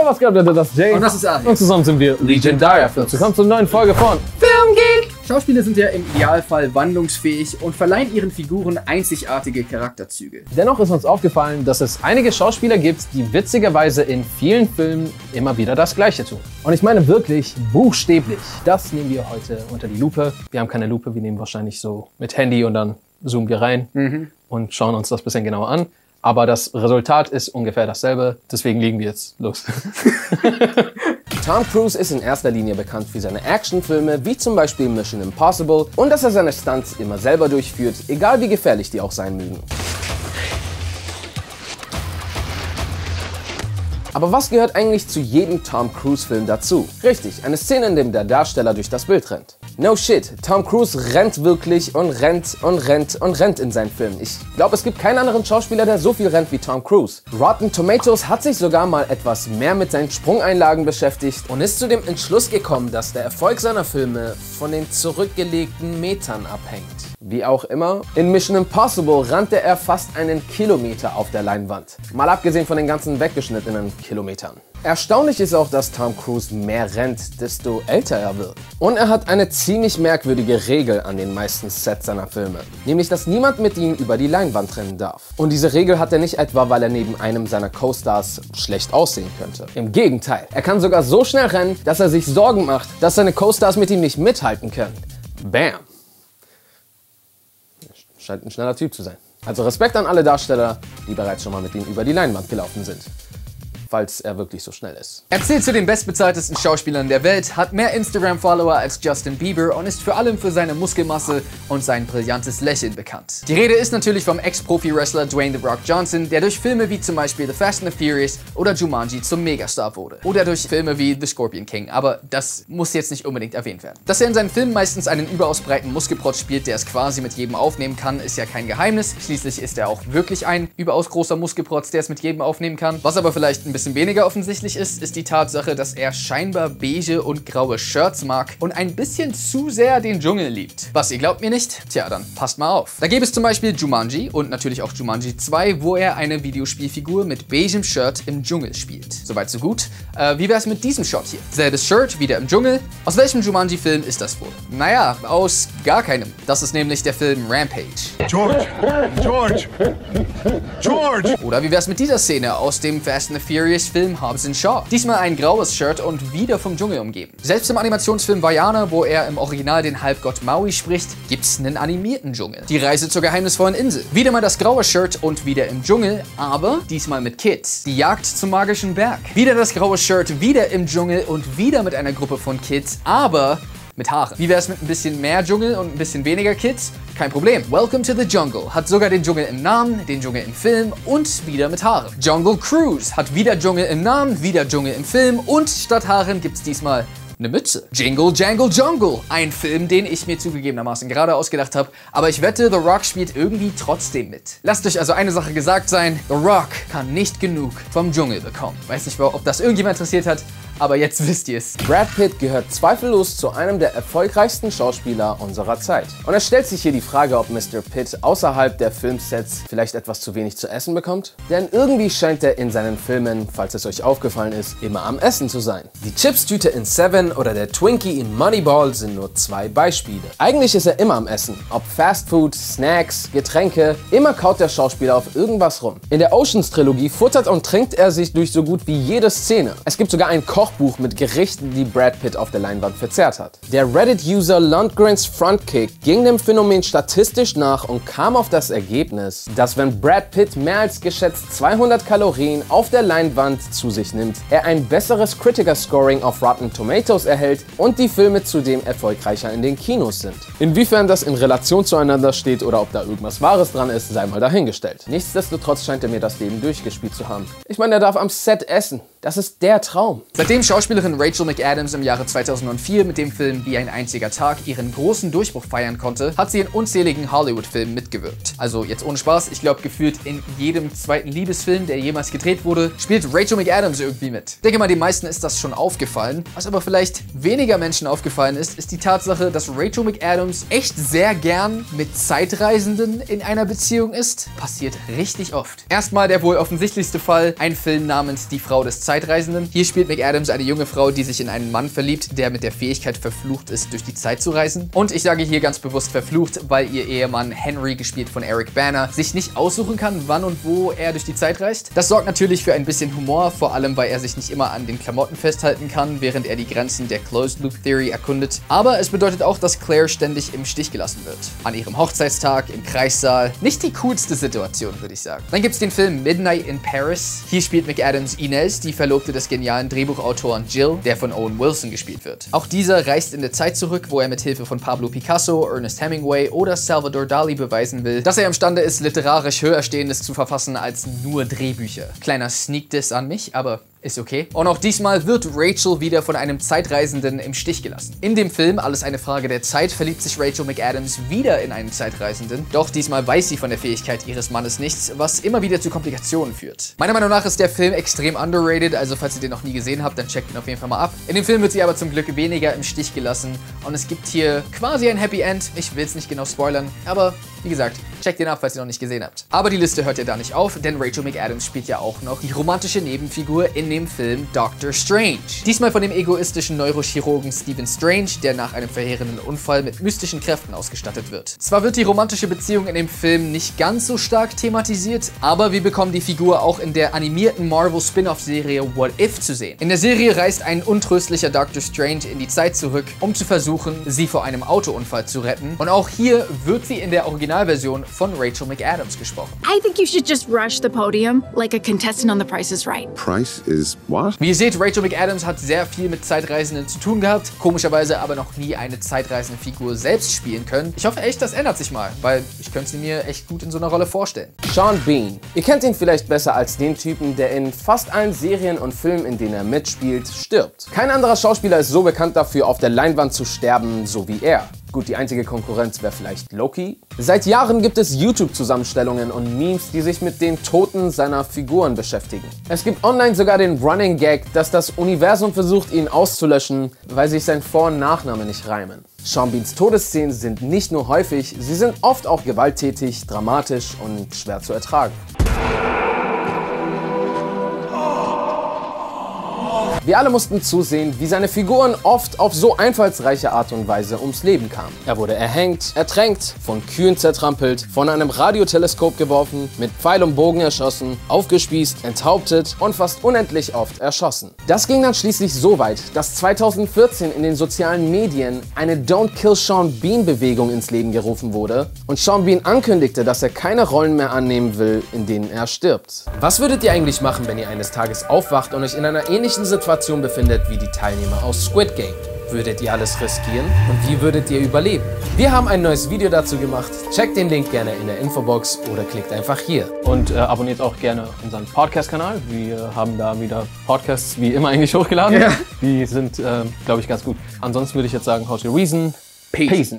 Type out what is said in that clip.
Yo, was geht, Leute? Das ist Jay. Und das ist Ari. Und zusammen sind wir Legendary Films. Willkommen zur neuen Folge von Filmgeek! Schauspieler sind ja im Idealfall wandlungsfähig und verleihen ihren Figuren einzigartige Charakterzüge. Dennoch ist uns aufgefallen, dass es einige Schauspieler gibt, die witzigerweise in vielen Filmen immer wieder das Gleiche tun. Und ich meine wirklich buchstäblich. Das nehmen wir heute unter die Lupe. Wir haben keine Lupe, wir nehmen wahrscheinlich so mit Handy und dann zoomen wir rein und schauen uns das bisschen genauer an. Aber das Resultat ist ungefähr dasselbe, deswegen legen wir jetzt los. Tom Cruise ist in erster Linie bekannt für seine Actionfilme, wie zum Beispiel Mission Impossible, und dass er seine Stunts immer selber durchführt, egal wie gefährlich die auch sein mögen. Aber was gehört eigentlich zu jedem Tom Cruise-Film dazu? Richtig, eine Szene, in der der Darsteller durch das Bild rennt. No shit, Tom Cruise rennt wirklich und rennt und rennt und rennt in seinen Filmen. Ich glaube, es gibt keinen anderen Schauspieler, der so viel rennt wie Tom Cruise. Rotten Tomatoes hat sich sogar mal etwas mehr mit seinen Sprungeinlagen beschäftigt und ist zu dem Entschluss gekommen, dass der Erfolg seiner Filme von den zurückgelegten Metern abhängt. Wie auch immer, in Mission Impossible rannte er fast einen Kilometer auf der Leinwand. Mal abgesehen von den ganzen weggeschnittenen Kilometern. Erstaunlich ist auch, dass Tom Cruise mehr rennt, desto älter er wird. Und er hat eine ziemlich merkwürdige Regel an den meisten Sets seiner Filme. Nämlich, dass niemand mit ihm über die Leinwand rennen darf. Und diese Regel hat er nicht etwa, weil er neben einem seiner Co-Stars schlecht aussehen könnte. Im Gegenteil, er kann sogar so schnell rennen, dass er sich Sorgen macht, dass seine Co-Stars mit ihm nicht mithalten können. Bam! Scheint ein schneller Typ zu sein. Also Respekt an alle Darsteller, die bereits schon mal mit ihm über die Leinwand gelaufen sind. Falls er wirklich so schnell ist. Er zählt zu den bestbezahltesten Schauspielern der Welt, hat mehr Instagram-Follower als Justin Bieber und ist vor allem für seine Muskelmasse und sein brillantes Lächeln bekannt. Die Rede ist natürlich vom Ex-Profi-Wrestler Dwayne The Rock Johnson, der durch Filme wie zum Beispiel The Fast and the Furious oder Jumanji zum Megastar wurde. Oder durch Filme wie The Scorpion King, aber das muss jetzt nicht unbedingt erwähnt werden. Dass er in seinen Filmen meistens einen überaus breiten Muskelprotz spielt, der es quasi mit jedem aufnehmen kann, ist ja kein Geheimnis. Schließlich ist er auch wirklich ein überaus großer Muskelprotz, der es mit jedem aufnehmen kann. Was aber vielleicht ein bisschen weniger offensichtlich ist, ist die Tatsache, dass er scheinbar beige und graue Shirts mag und ein bisschen zu sehr den Dschungel liebt. Was, ihr glaubt mir nicht? Tja, dann passt mal auf. Da gäbe es zum Beispiel Jumanji und natürlich auch Jumanji 2, wo er eine Videospielfigur mit beigem Shirt im Dschungel spielt. Soweit so gut. Äh, wie wär's mit diesem Shot hier? Selbes Shirt, wieder im Dschungel. Aus welchem Jumanji-Film ist das wohl? Naja, aus gar keinem. Das ist nämlich der Film Rampage. George! George! George! Oder wie wär's mit dieser Szene aus dem Fast and the Furious Film Hobbs Shaw? Diesmal ein graues Shirt und wieder vom Dschungel umgeben. Selbst im Animationsfilm Vajana, wo er im Original den Halbgott Maui spricht, gibt's einen animierten Dschungel. Die Reise zur geheimnisvollen Insel. Wieder mal das graue Shirt und wieder im Dschungel, aber diesmal mit Kids. Die Jagd zum magischen Berg. Wieder das graue Shirt, wieder im Dschungel und wieder mit einer Gruppe von Kids, aber mit Haaren. Wie wär's mit ein bisschen mehr Dschungel und ein bisschen weniger Kids? Kein Problem. Welcome to the Jungle hat sogar den Dschungel im Namen, den Dschungel im Film und wieder mit Haaren. Jungle Cruise hat wieder Dschungel im Namen, wieder Dschungel im Film und statt Haaren gibt's diesmal eine Mütze. Jingle Jangle Jungle, ein Film, den ich mir zugegebenermaßen gerade ausgedacht habe, aber ich wette, The Rock spielt irgendwie trotzdem mit. Lasst euch also eine Sache gesagt sein, The Rock kann nicht genug vom Dschungel bekommen. Weiß nicht, ob das irgendjemand interessiert hat, aber jetzt wisst ihr es. Brad Pitt gehört zweifellos zu einem der erfolgreichsten Schauspieler unserer Zeit. Und es stellt sich hier die Frage, ob Mr. Pitt außerhalb der Filmsets vielleicht etwas zu wenig zu essen bekommt? Denn irgendwie scheint er in seinen Filmen, falls es euch aufgefallen ist, immer am Essen zu sein. Die Chipstüte in Seven oder der Twinkie in Moneyball sind nur zwei Beispiele. Eigentlich ist er immer am Essen. Ob Fast Food, Snacks, Getränke, immer kaut der Schauspieler auf irgendwas rum. In der Oceans-Trilogie futtert und trinkt er sich durch so gut wie jede Szene. Es gibt sogar ein Koch Kochbuch mit Gerichten, die Brad Pitt auf der Leinwand verzehrt hat. Der Reddit-User Lundgrens Frontkick ging dem Phänomen statistisch nach und kam auf das Ergebnis, dass wenn Brad Pitt mehr als geschätzt 200 Kalorien auf der Leinwand zu sich nimmt, er ein besseres Critiker-Scoring auf Rotten Tomatoes erhält und die Filme zudem erfolgreicher in den Kinos sind. Inwiefern das in Relation zueinander steht oder ob da irgendwas Wahres dran ist, sei mal dahingestellt. Nichtsdestotrotz scheint er mir das Leben durchgespielt zu haben. Ich meine, er darf am Set essen. Das ist der Traum. Seitdem Schauspielerin Rachel McAdams im Jahre 2004 mit dem Film Wie ein einziger Tag ihren großen Durchbruch feiern konnte, hat sie in unzähligen Hollywood-Filmen mitgewirkt. Also jetzt ohne Spaß, ich glaube gefühlt in jedem zweiten Liebesfilm, der jemals gedreht wurde, spielt Rachel McAdams irgendwie mit. Ich denke mal, den meisten ist das schon aufgefallen. Was aber vielleicht weniger Menschen aufgefallen ist, ist die Tatsache, dass Rachel McAdams echt sehr gern mit Zeitreisenden in einer Beziehung ist. Passiert richtig oft. Erstmal der wohl offensichtlichste Fall, ein Film namens Die Frau des Zeitreisenden. Hier spielt McAdams eine junge Frau, die sich in einen Mann verliebt, der mit der Fähigkeit verflucht ist, durch die Zeit zu reisen. Und ich sage hier ganz bewusst verflucht, weil ihr Ehemann Henry, gespielt von Eric Banner, sich nicht aussuchen kann, wann und wo er durch die Zeit reist. Das sorgt natürlich für ein bisschen Humor, vor allem weil er sich nicht immer an den Klamotten festhalten kann, während er die Grenzen der Closed Loop Theory erkundet. Aber es bedeutet auch, dass Claire ständig im Stich gelassen wird. An ihrem Hochzeitstag, im Kreissaal. Nicht die coolste Situation, würde ich sagen. Dann gibt es den Film Midnight in Paris. Hier spielt McAdams Inez, die Verlobte des genialen Drehbuchautoren Jill, der von Owen Wilson gespielt wird. Auch dieser reist in der Zeit zurück, wo er mit Hilfe von Pablo Picasso, Ernest Hemingway oder Salvador Dali beweisen will, dass er imstande ist, literarisch höherstehendes zu verfassen als nur Drehbücher. Kleiner Sneak Diss an mich, aber ist okay. Und auch diesmal wird Rachel wieder von einem Zeitreisenden im Stich gelassen. In dem Film Alles eine Frage der Zeit verliebt sich Rachel McAdams wieder in einen Zeitreisenden, doch diesmal weiß sie von der Fähigkeit ihres Mannes nichts, was immer wieder zu Komplikationen führt. Meiner Meinung nach ist der Film extrem underrated, also falls ihr den noch nie gesehen habt, dann checkt ihn auf jeden Fall mal ab. In dem Film wird sie aber zum Glück weniger im Stich gelassen und es gibt hier quasi ein Happy End. Ich will es nicht genau spoilern, aber wie gesagt, checkt den ab, falls ihr noch nicht gesehen habt. Aber die Liste hört ja da nicht auf, denn Rachel McAdams spielt ja auch noch die romantische Nebenfigur in dem Film Doctor Strange. Diesmal von dem egoistischen Neurochirurgen Stephen Strange, der nach einem verheerenden Unfall mit mystischen Kräften ausgestattet wird. Zwar wird die romantische Beziehung in dem Film nicht ganz so stark thematisiert, aber wir bekommen die Figur auch in der animierten Marvel Spin-off-Serie What If zu sehen. In der Serie reist ein untröstlicher Doctor Strange in die Zeit zurück, um zu versuchen, sie vor einem Autounfall zu retten. Und auch hier wird sie in der Originalversion von Rachel McAdams gesprochen. I think you should just rush the podium like a contestant on The Price is Right. Price is what? Wie ihr seht, Rachel McAdams hat sehr viel mit Zeitreisenden zu tun gehabt, komischerweise aber noch nie eine zeitreisende Figur selbst spielen können. Ich hoffe echt, das ändert sich mal, weil ich könnte sie mir echt gut in so einer Rolle vorstellen. Sean Bean. Ihr kennt ihn vielleicht besser als den Typen, der in fast allen Serien und Filmen, in denen er mitspielt, stirbt. Kein anderer Schauspieler ist so bekannt dafür, auf der Leinwand zu sterben, so wie er. Gut, die einzige Konkurrenz wäre vielleicht Loki. Seit Jahren gibt es YouTube-Zusammenstellungen und Memes, die sich mit den Toten seiner Figuren beschäftigen. Es gibt online sogar den Running Gag, dass das Universum versucht, ihn auszulöschen, weil sich sein Vor- und Nachname nicht reimen. Sean Beans Todesszenen sind nicht nur häufig, sie sind oft auch gewalttätig, dramatisch und schwer zu ertragen. Wir alle mussten zusehen, wie seine Figuren oft auf so einfallsreiche Art und Weise ums Leben kamen. Er wurde erhängt, ertränkt, von Kühen zertrampelt, von einem Radioteleskop geworfen, mit Pfeil und Bogen erschossen, aufgespießt, enthauptet und fast unendlich oft erschossen. Das ging dann schließlich so weit, dass 2014 in den sozialen Medien eine Don't Kill Sean Bean Bewegung ins Leben gerufen wurde und Sean Bean ankündigte, dass er keine Rollen mehr annehmen will, in denen er stirbt. Was würdet ihr eigentlich machen, wenn ihr eines Tages aufwacht und euch in einer ähnlichen Situation befindet wie die Teilnehmer aus Squid Game? Würdet ihr alles riskieren? Und wie würdet ihr überleben? Wir haben ein neues Video dazu gemacht. Checkt den Link gerne in der Infobox oder klickt einfach hier. Und äh, abonniert auch gerne unseren Podcast-Kanal. Wir haben da wieder Podcasts wie immer eigentlich hochgeladen. Die sind, äh, glaube ich, ganz gut. Ansonsten würde ich jetzt sagen, how's your reason? Peace.